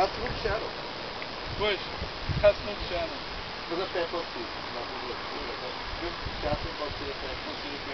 Caso não fecharam. Pois, caso não fecharam. Mas até pé pode. Não, é né? não, não, não. Já se pode ser até. É